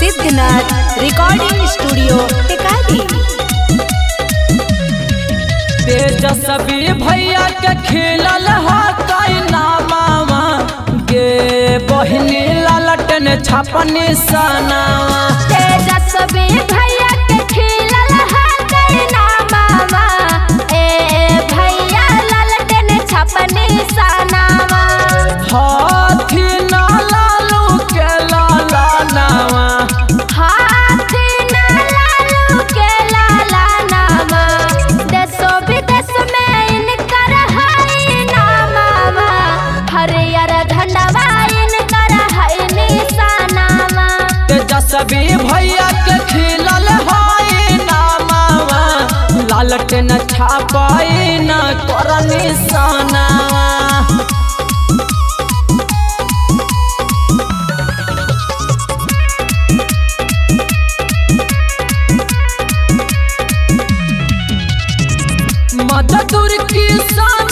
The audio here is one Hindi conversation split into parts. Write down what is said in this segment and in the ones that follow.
सिद्धनाथ रिकॉर्डिंग स्टूडियो टिकारी तेजस्वी भैया के खिलल हा नामावा गे छपनी सना। तेजस्वी भैया के खिलल हाय नामावा लालटन छापाई न कर निशानावा मददुर की सनावा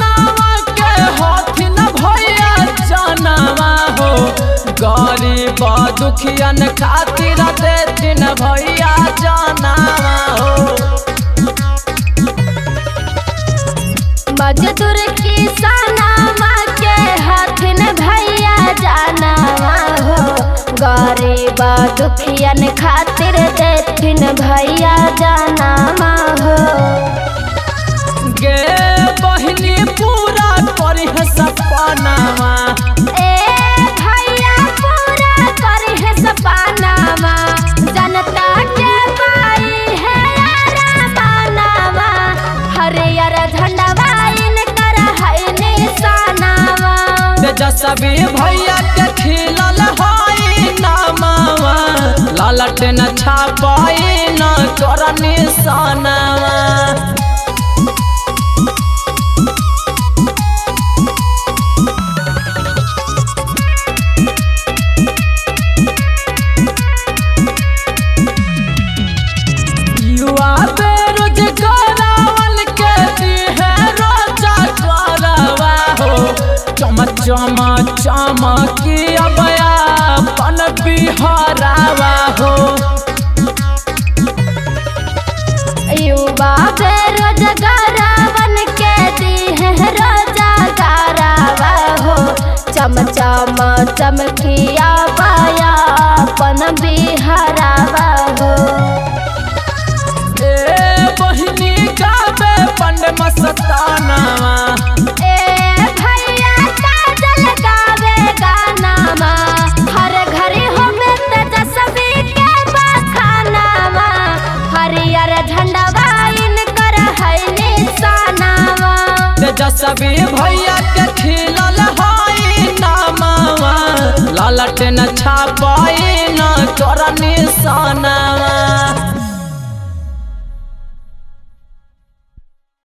गरीब दुखियन खातिर देथिन भैया जाना हो। मजदूर किसानावा के हाथिन भैया जाना हो। गरीब दुखियन खातिर देथिन भैया जानावा हो। गे बहिनी पूरा करी है लालटेन छापाई न कर निशानावा युवा बेरोजगारावल के दी है रोजा करवा हो चम चम चमकी युवा बेरोजगारावन के दी है रोजगारावा हो चम चम चमकिया तेजस्वी भैया के खिलल हाय नामावा लालटेन छापाई